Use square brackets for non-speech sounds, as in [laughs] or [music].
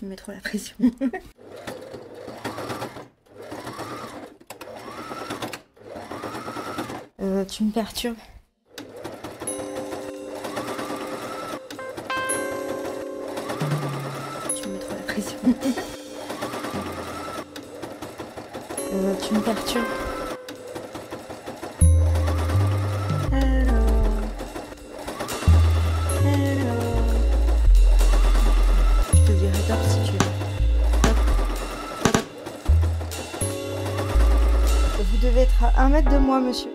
tu me mets trop la pression. [laughs] Euh, tu me perturbes. Tu me mets trop la pression. [laughs] Euh, tu me perturbes. Vous devez être à un mètre de moi, monsieur.